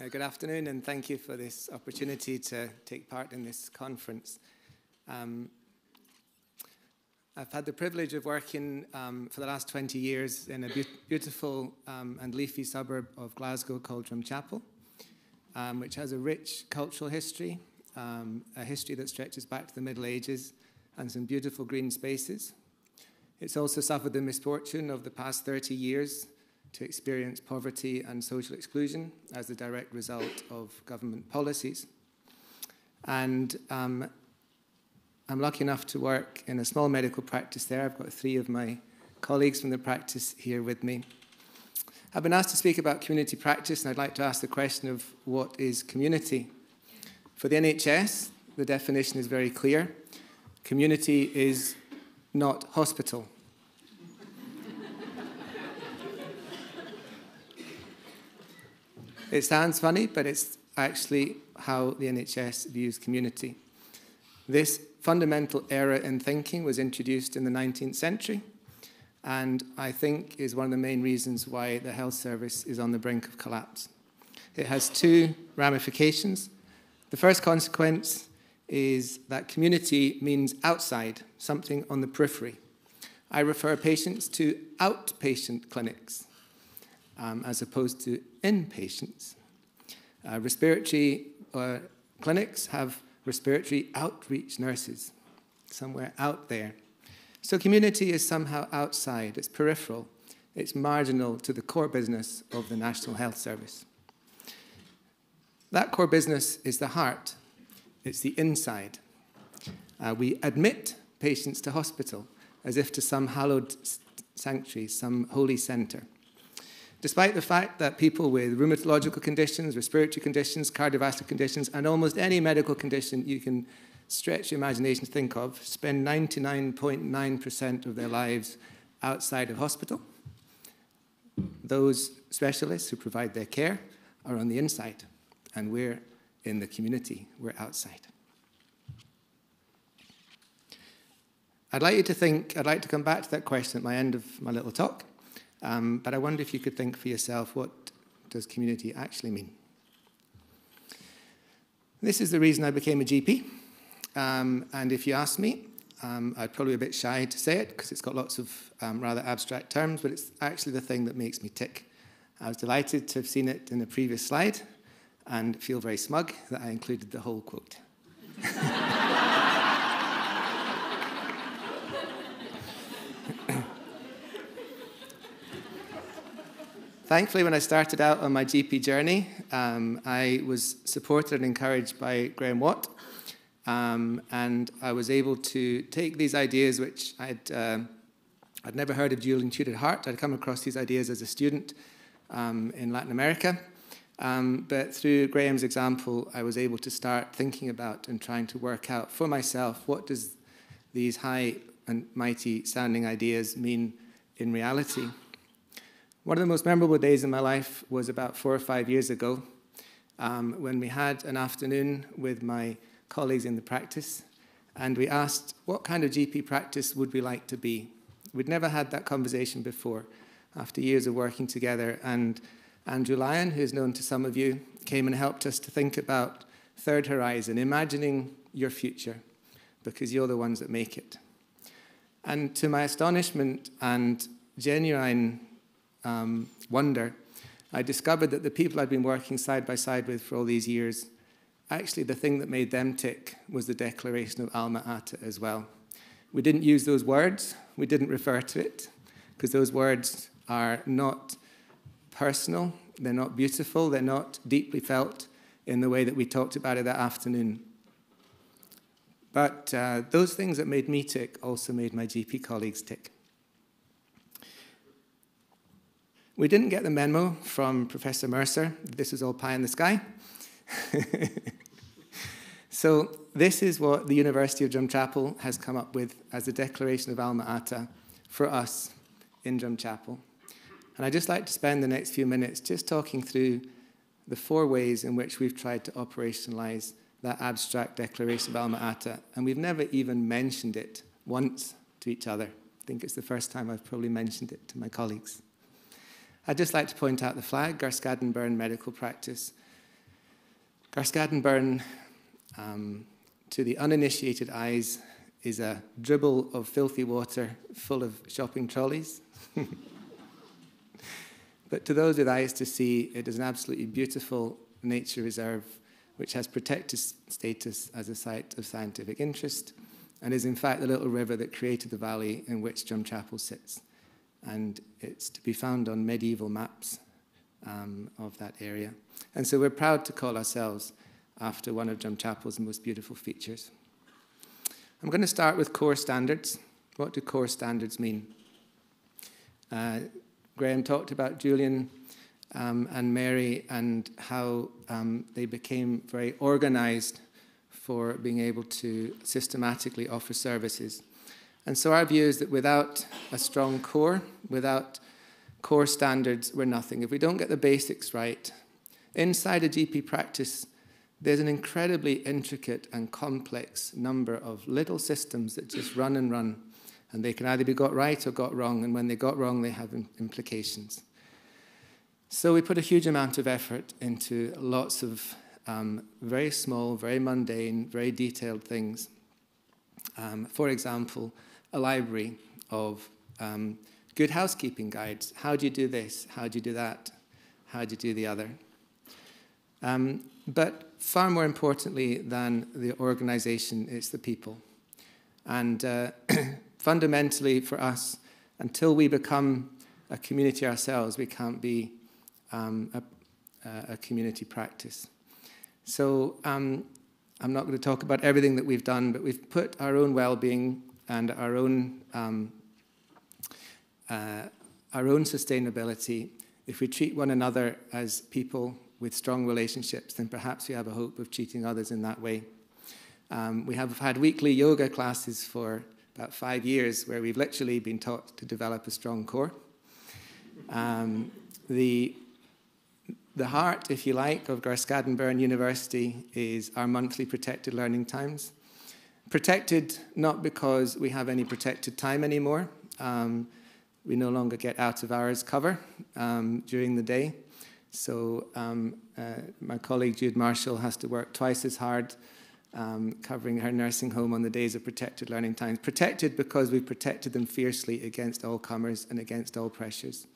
Uh, good afternoon, and thank you for this opportunity to take part in this conference. Um, I've had the privilege of working um, for the last 20 years in a be beautiful um, and leafy suburb of Glasgow called Drumchapel, um, which has a rich cultural history, um, a history that stretches back to the Middle Ages, and some beautiful green spaces. It's also suffered the misfortune of the past 30 years to experience poverty and social exclusion as a direct result of government policies. And um, I'm lucky enough to work in a small medical practice there. I've got three of my colleagues from the practice here with me. I've been asked to speak about community practice, and I'd like to ask the question of what is community? For the NHS, the definition is very clear community is not hospital. It sounds funny, but it's actually how the NHS views community. This fundamental error in thinking was introduced in the 19th century, and I think is one of the main reasons why the health service is on the brink of collapse. It has two ramifications. The first consequence is that community means outside, something on the periphery. I refer patients to outpatient clinics um, as opposed to inpatients. Uh, respiratory uh, clinics have respiratory outreach nurses, somewhere out there. So community is somehow outside, it's peripheral, it's marginal to the core business of the National Health Service. That core business is the heart, it's the inside. Uh, we admit patients to hospital as if to some hallowed sanctuary, some holy centre despite the fact that people with rheumatological conditions, respiratory conditions, cardiovascular conditions, and almost any medical condition you can stretch your imagination to think of spend 99.9% of their lives outside of hospital. Those specialists who provide their care are on the inside, and we're in the community, we're outside. I'd like you to think, I'd like to come back to that question at my end of my little talk. Um, but I wonder if you could think for yourself what does community actually mean? This is the reason I became a GP. Um, and if you ask me, um, I'd probably be a bit shy to say it because it's got lots of um, rather abstract terms, but it's actually the thing that makes me tick. I was delighted to have seen it in the previous slide and feel very smug that I included the whole quote. Thankfully, when I started out on my GP journey, um, I was supported and encouraged by Graham Watt. Um, and I was able to take these ideas, which I'd, uh, I'd never heard of dual intuited heart. I'd come across these ideas as a student um, in Latin America. Um, but through Graham's example, I was able to start thinking about and trying to work out for myself what does these high and mighty sounding ideas mean in reality. One of the most memorable days in my life was about four or five years ago um, when we had an afternoon with my colleagues in the practice and we asked what kind of GP practice would we like to be. We'd never had that conversation before after years of working together. And Andrew Lyon, who's known to some of you, came and helped us to think about Third Horizon, imagining your future, because you're the ones that make it. And to my astonishment and genuine um, wonder, I discovered that the people I'd been working side by side with for all these years, actually the thing that made them tick was the declaration of Alma Ata as well. We didn't use those words, we didn't refer to it, because those words are not personal, they're not beautiful, they're not deeply felt in the way that we talked about it that afternoon. But uh, those things that made me tick also made my GP colleagues tick. We didn't get the memo from Professor Mercer. This is all pie in the sky. so this is what the University of Drumchapel has come up with as a declaration of Alma Ata for us in Drumchapel. And I'd just like to spend the next few minutes just talking through the four ways in which we've tried to operationalize that abstract declaration of Alma Ata. And we've never even mentioned it once to each other. I think it's the first time I've probably mentioned it to my colleagues. I'd just like to point out the flag, Garscadden Burn Medical Practice. Garscadden um, to the uninitiated eyes, is a dribble of filthy water full of shopping trolleys. but to those with eyes to see, it is an absolutely beautiful nature reserve which has protected status as a site of scientific interest and is in fact the little river that created the valley in which Drumchapel sits. And it's to be found on medieval maps um, of that area. And so we're proud to call ourselves after one of Drumchapel's most beautiful features. I'm going to start with core standards. What do core standards mean? Uh, Graham talked about Julian um, and Mary and how um, they became very organized for being able to systematically offer services. And so our view is that without a strong core, without core standards, we're nothing. If we don't get the basics right, inside a GP practice, there's an incredibly intricate and complex number of little systems that just run and run. And they can either be got right or got wrong. And when they got wrong, they have implications. So we put a huge amount of effort into lots of um, very small, very mundane, very detailed things. Um, for example, a library of um, good housekeeping guides. How do you do this? How do you do that? How do you do the other? Um, but far more importantly than the organization, it's the people. And uh, fundamentally for us, until we become a community ourselves, we can't be um, a, a, community practice. So um, I'm not going to talk about everything that we've done, but we've put our own well-being and our own um, uh, our own sustainability. If we treat one another as people with strong relationships, then perhaps we have a hope of treating others in that way. Um, we have had weekly yoga classes for about five years where we've literally been taught to develop a strong core. Um, the the heart, if you like, of Garscadden University is our monthly protected learning times. Protected not because we have any protected time anymore. Um, we no longer get out of hours cover um, during the day. So um, uh, my colleague Jude Marshall has to work twice as hard um, covering her nursing home on the days of protected learning times. Protected because we protected them fiercely against all comers and against all pressures.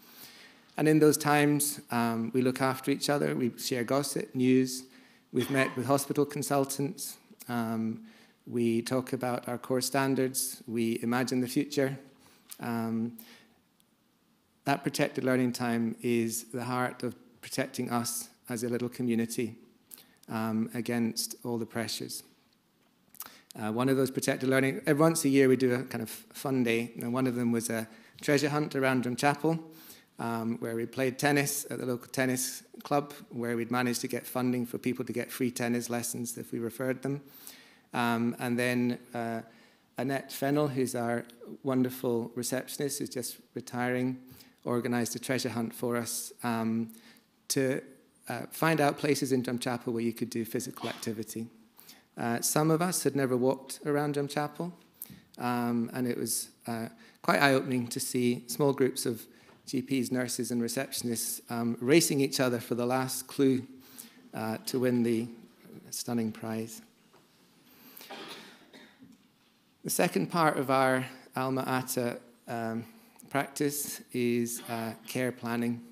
And in those times, um, we look after each other, we share gossip, news. We've met with hospital consultants. Um, we talk about our core standards. We imagine the future. Um, that protected learning time is the heart of protecting us as a little community um, against all the pressures. Uh, one of those protected learning, every once a year we do a kind of fun day, and one of them was a treasure hunt around Drumchapel um, where we played tennis at the local tennis club, where we'd managed to get funding for people to get free tennis lessons if we referred them. Um, and then uh, Annette Fennell, who's our wonderful receptionist, who's just retiring, organised a treasure hunt for us um, to uh, find out places in Drumchapel where you could do physical activity. Uh, some of us had never walked around Drumchapel, um, and it was uh, quite eye-opening to see small groups of GPs, nurses, and receptionists um, racing each other for the last clue uh, to win the stunning prize. The second part of our Alma Ata um, practice is uh, care planning.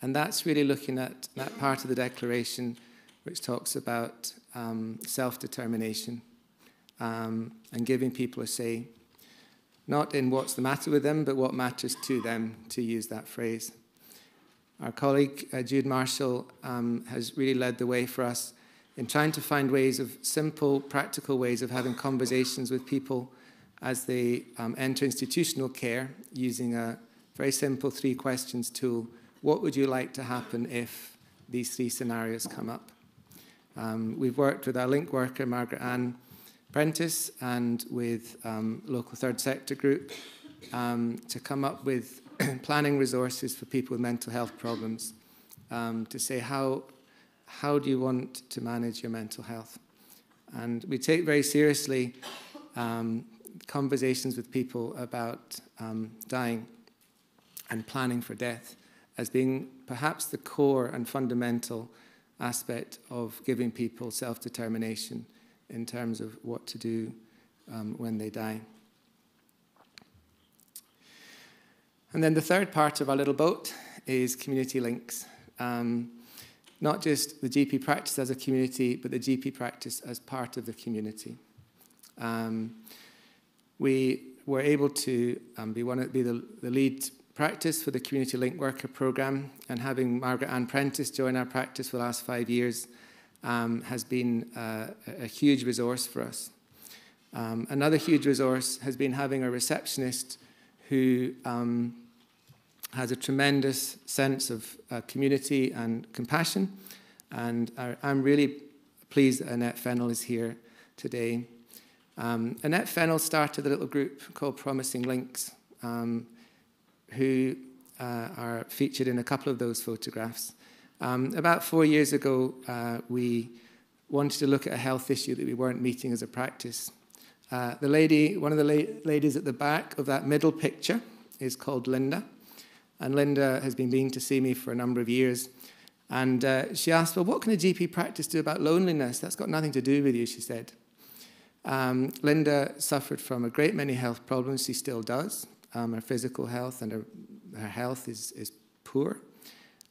And that's really looking at that part of the declaration which talks about um, self determination um, and giving people a say not in what's the matter with them, but what matters to them, to use that phrase. Our colleague uh, Jude Marshall um, has really led the way for us in trying to find ways of simple, practical ways of having conversations with people as they um, enter institutional care using a very simple three questions tool. What would you like to happen if these three scenarios come up? Um, we've worked with our link worker, Margaret Ann, Prentice and with um, local third sector group um, to come up with planning resources for people with mental health problems um, to say how, how do you want to manage your mental health? And we take very seriously um, conversations with people about um, dying and planning for death as being perhaps the core and fundamental aspect of giving people self determination in terms of what to do um, when they die. And then the third part of our little boat is community links. Um, not just the GP practice as a community, but the GP practice as part of the community. Um, we were able to um, be, one of, be the, the lead practice for the Community Link Worker Programme, and having Margaret Ann Prentice join our practice for the last five years um, has been uh, a huge resource for us. Um, another huge resource has been having a receptionist who um, has a tremendous sense of uh, community and compassion. And I, I'm really pleased that Annette Fennell is here today. Um, Annette Fennell started a little group called Promising Links, um, who uh, are featured in a couple of those photographs. Um, about four years ago, uh, we wanted to look at a health issue that we weren't meeting as a practice. Uh, the lady, one of the la ladies at the back of that middle picture is called Linda. And Linda has been meaning to see me for a number of years. And uh, she asked, Well, what can a GP practice do about loneliness? That's got nothing to do with you, she said. Um, Linda suffered from a great many health problems. She still does. Um, her physical health and her, her health is, is poor.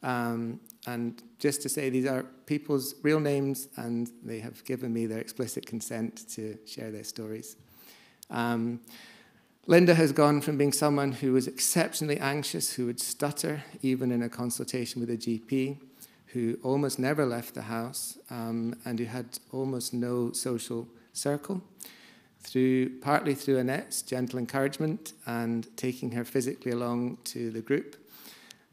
Um, and just to say, these are people's real names, and they have given me their explicit consent to share their stories. Um, Linda has gone from being someone who was exceptionally anxious, who would stutter even in a consultation with a GP, who almost never left the house, um, and who had almost no social circle, through partly through Annette's gentle encouragement and taking her physically along to the group.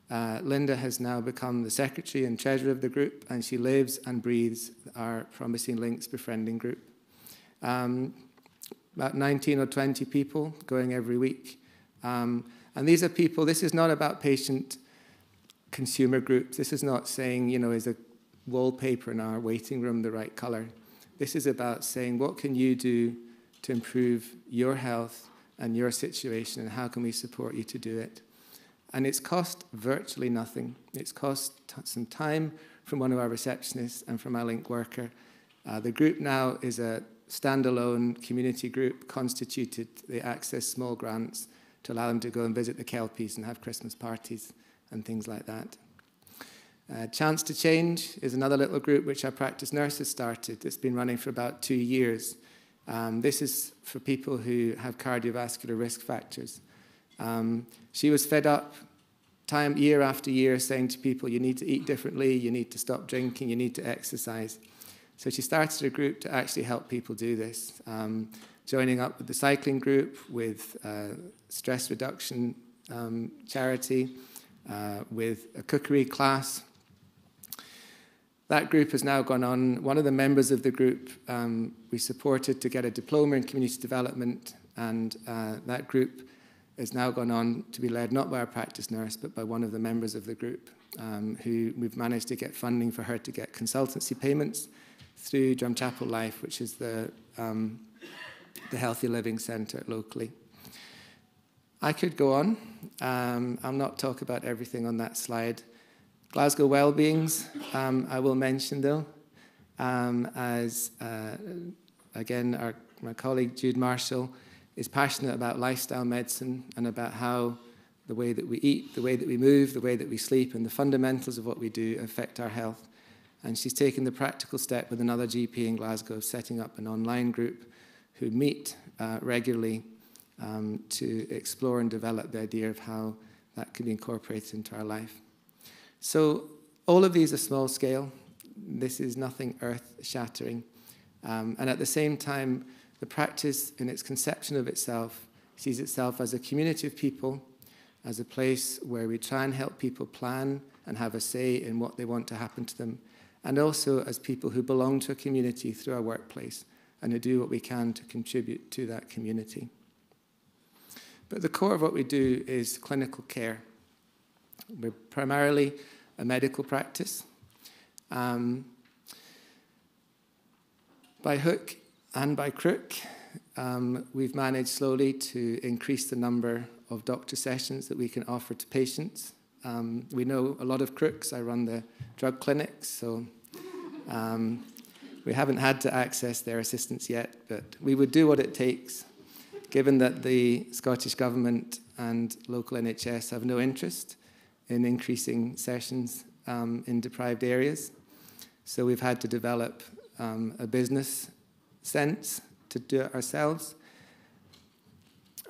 Uh, Linda has now become the secretary and treasurer of the group, and she lives and breathes our Promising Links befriending group. Um, about 19 or 20 people going every week. Um, and these are people, this is not about patient consumer groups. This is not saying, you know, is a wallpaper in our waiting room the right color. This is about saying, what can you do to improve your health and your situation, and how can we support you to do it? And it's cost virtually nothing. It's cost some time from one of our receptionists and from our link worker. Uh, the group now is a standalone community group constituted. They access small grants to allow them to go and visit the Kelpies and have Christmas parties and things like that. Uh, Chance to Change is another little group which our practice nurses started. It's been running for about two years. Um, this is for people who have cardiovascular risk factors. Um, she was fed up time year after year saying to people, you need to eat differently, you need to stop drinking, you need to exercise. So she started a group to actually help people do this, um, joining up with the cycling group, with uh, stress reduction um, charity, uh, with a cookery class. That group has now gone on. One of the members of the group um, we supported to get a diploma in community development, and uh, that group has now gone on to be led not by a practice nurse, but by one of the members of the group, um, who we've managed to get funding for her to get consultancy payments through Drumchapel Life, which is the, um, the Healthy Living Centre locally. I could go on. Um, I'll not talk about everything on that slide. Glasgow Wellbeings, um, I will mention though, um, as uh, again, our, my colleague Jude Marshall is passionate about lifestyle medicine and about how the way that we eat, the way that we move, the way that we sleep, and the fundamentals of what we do affect our health. And she's taken the practical step with another GP in Glasgow of setting up an online group who meet uh, regularly um, to explore and develop the idea of how that could be incorporated into our life. So all of these are small scale. This is nothing earth shattering. Um, and at the same time, the practice in its conception of itself sees itself as a community of people, as a place where we try and help people plan and have a say in what they want to happen to them and also as people who belong to a community through our workplace and who do what we can to contribute to that community. But the core of what we do is clinical care. We're primarily a medical practice. Um, by hook and by crook, um, we've managed slowly to increase the number of doctor sessions that we can offer to patients. Um, we know a lot of crooks. I run the drug clinics, so Um, we haven't had to access their assistance yet, but we would do what it takes, given that the Scottish Government and local NHS have no interest in increasing sessions um, in deprived areas. So we've had to develop um, a business sense to do it ourselves.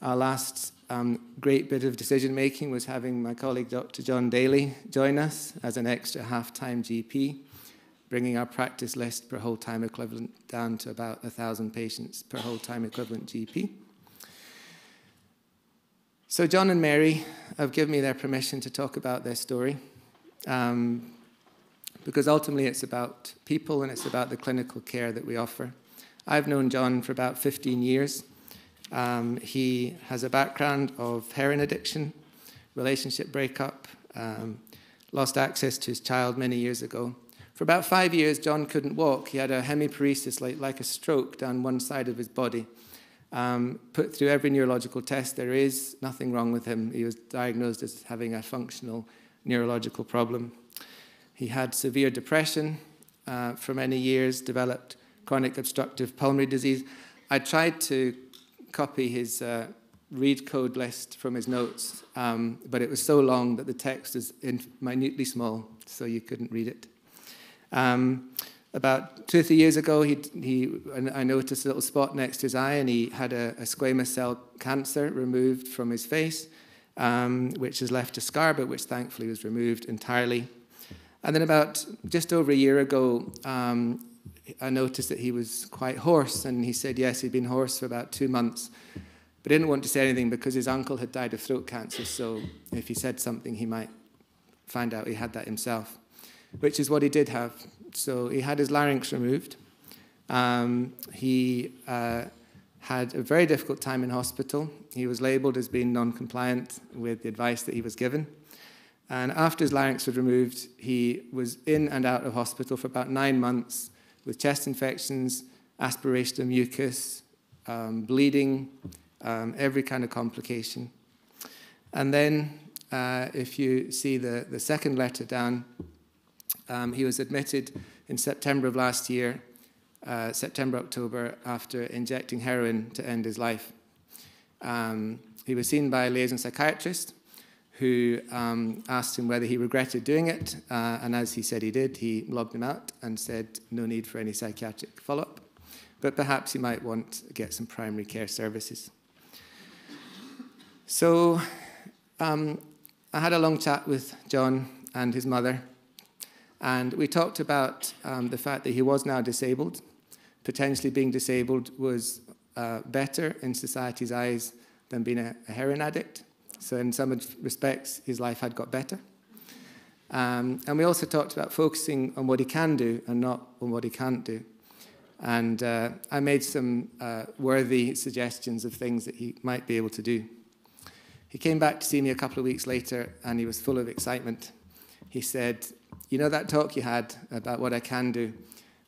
Our last um, great bit of decision making was having my colleague Dr. John Daly join us as an extra half time GP, bringing our practice list per whole time equivalent down to about 1,000 patients per whole time equivalent GP. So, John and Mary have given me their permission to talk about their story um, because ultimately it's about people and it's about the clinical care that we offer. I've known John for about 15 years. Um, he has a background of heroin addiction, relationship breakup, um, lost access to his child many years ago. For about five years, John couldn't walk. He had a hemiparesis, like, like a stroke, down one side of his body. Um, put through every neurological test, there is nothing wrong with him. He was diagnosed as having a functional neurological problem. He had severe depression uh, for many years, developed chronic obstructive pulmonary disease. I tried to copy his uh, read code list from his notes, um, but it was so long that the text is minutely small, so you couldn't read it. Um, about two or three years ago, he, he, I noticed a little spot next to his eye, and he had a, a squamous cell cancer removed from his face, um, which has left a scar, but which thankfully was removed entirely. And then about just over a year ago, um, I noticed that he was quite hoarse, and he said, yes, he'd been hoarse for about two months, but didn't want to say anything because his uncle had died of throat cancer, so if he said something, he might find out he had that himself, which is what he did have. So he had his larynx removed. Um, he uh, had a very difficult time in hospital. He was labeled as being non compliant with the advice that he was given. And after his larynx was removed, he was in and out of hospital for about nine months with chest infections, aspiration mucus, um, bleeding, um, every kind of complication. And then, uh, if you see the, the second letter down, um, he was admitted in September of last year, uh, September, October, after injecting heroin to end his life. Um, he was seen by a liaison psychiatrist who um, asked him whether he regretted doing it. Uh, and as he said he did, he lobbed him out and said no need for any psychiatric follow up. But perhaps he might want to get some primary care services. So um, I had a long chat with John and his mother. And we talked about um, the fact that he was now disabled. Potentially being disabled was uh, better in society's eyes than being a, a heroin addict. So, in some respects, his life had got better. Um, and we also talked about focusing on what he can do and not on what he can't do. And uh, I made some uh, worthy suggestions of things that he might be able to do. He came back to see me a couple of weeks later and he was full of excitement. He said, You know that talk you had about what I can do?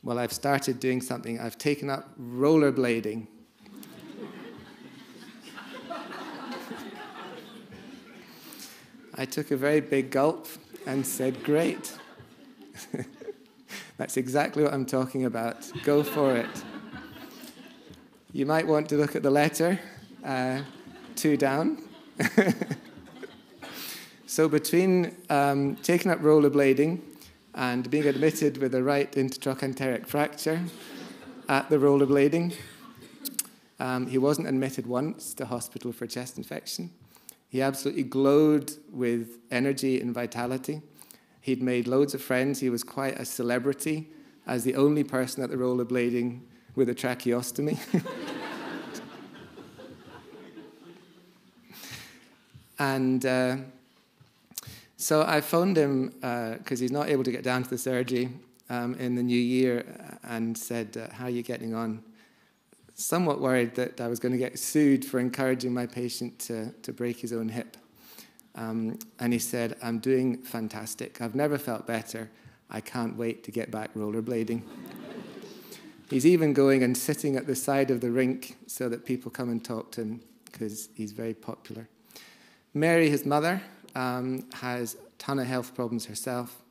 Well, I've started doing something. I've taken up rollerblading. I took a very big gulp and said, Great. That's exactly what I'm talking about. Go for it. You might want to look at the letter, uh, two down. so, between um, taking up rollerblading and being admitted with a right intertrochanteric fracture at the rollerblading, um, he wasn't admitted once to hospital for chest infection. He absolutely glowed with energy and vitality. He'd made loads of friends. He was quite a celebrity as the only person at the rollerblading with a tracheostomy. and uh, so I phoned him because uh, he's not able to get down to the surgery um, in the new year and said, uh, How are you getting on? Somewhat worried that I was going to get sued for encouraging my patient to, to break his own hip. Um, and he said, I'm doing fantastic. I've never felt better. I can't wait to get back rollerblading. he's even going and sitting at the side of the rink so that people come and talk to him because he's very popular. Mary, his mother, um, has a ton of health problems herself.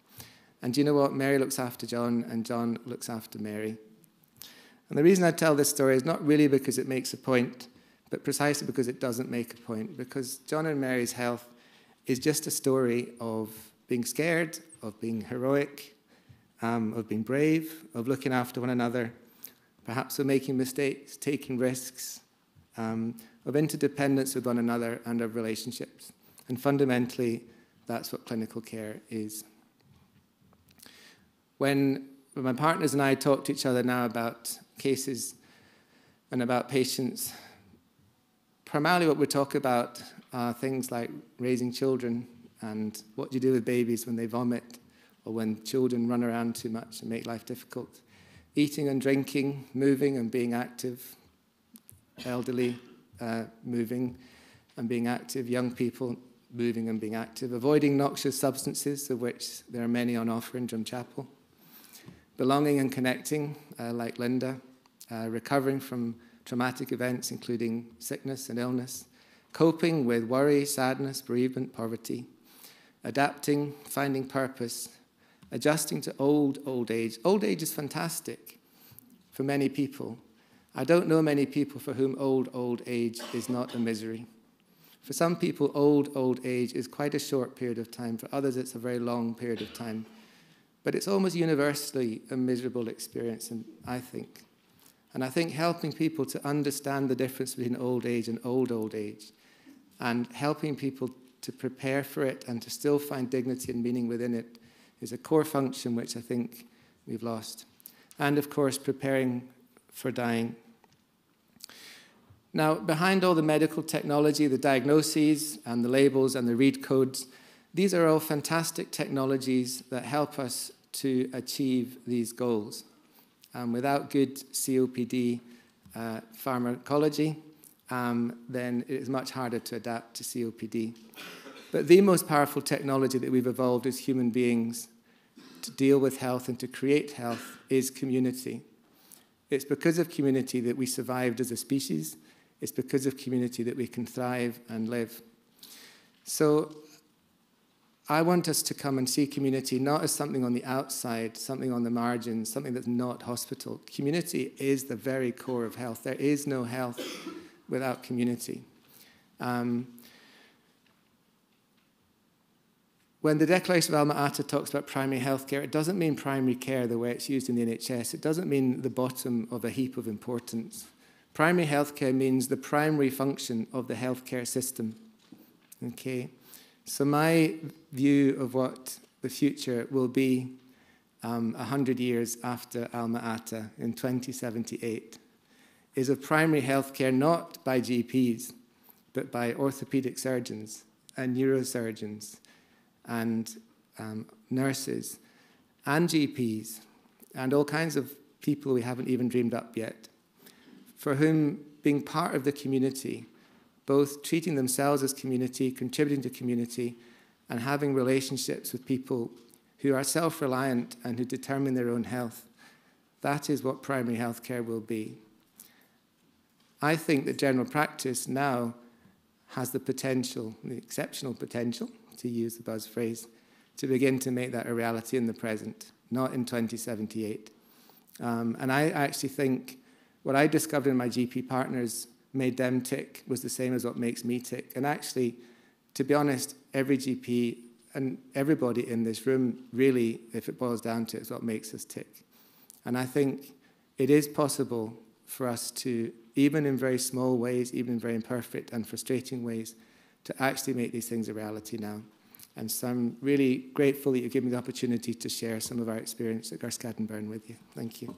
And do you know what? Mary looks after John, and John looks after Mary. And the reason I tell this story is not really because it makes a point, but precisely because it doesn't make a point. Because John and Mary's health is just a story of being scared, of being heroic, um, of being brave, of looking after one another, perhaps of making mistakes, taking risks, um, of interdependence with one another, and of relationships. And fundamentally, that's what clinical care is. When my partners and I talk to each other now about cases and about patients, primarily what we talk about are things like raising children and what do you do with babies when they vomit or when children run around too much and make life difficult. Eating and drinking, moving and being active, elderly uh, moving and being active, young people moving and being active, avoiding noxious substances, of which there are many on offer in Drumchapel, belonging and connecting, uh, like Linda, uh, recovering from traumatic events, including sickness and illness, coping with worry, sadness, bereavement, poverty, adapting, finding purpose, adjusting to old, old age. Old age is fantastic for many people. I don't know many people for whom old, old age is not a misery. For some people, old, old age is quite a short period of time. For others, it's a very long period of time. But it's almost universally a miserable experience, and I think. And I think helping people to understand the difference between old age and old, old age, and helping people to prepare for it and to still find dignity and meaning within it is a core function which I think we've lost. And of course, preparing for dying. Now, behind all the medical technology, the diagnoses and the labels and the read codes, these are all fantastic technologies that help us to achieve these goals. Um, without good COPD uh, pharmacology, um, then it is much harder to adapt to COPD. But the most powerful technology that we've evolved as human beings to deal with health and to create health is community. It's because of community that we survived as a species it's because of community that we can thrive and live. So I want us to come and see community not as something on the outside, something on the margins, something that's not hospital. Community is the very core of health. There is no health without community. Um, when the Declaration of Alma Ata talks about primary health care, it doesn't mean primary care the way it's used in the NHS. It doesn't mean the bottom of a heap of importance. Primary healthcare means the primary function of the healthcare system. Okay, so my view of what the future will be um, 100 years after Alma Ata in 2078 is of primary healthcare not by GPs, but by orthopedic surgeons and neurosurgeons and um, nurses and GPs and all kinds of people we haven't even dreamed up yet for whom being part of the community, both treating themselves as community, contributing to community, and having relationships with people who are self reliant and who determine their own health, that is what primary health care will be. I think that general practice now has the potential, the exceptional potential, to use the buzz phrase, to begin to make that a reality in the present, not in 2078. Um, and I actually think what I discovered in my GP partners made them tick was the same as what makes me tick. And actually, to be honest, every GP and everybody in this room really, if it boils down to it, is what makes us tick. And I think it is possible for us to, even in very small ways, even in very imperfect and frustrating ways, to actually make these things a reality now. And so I'm really grateful that you've given me the opportunity to share some of our experience at Garscadden Burn with you. Thank you.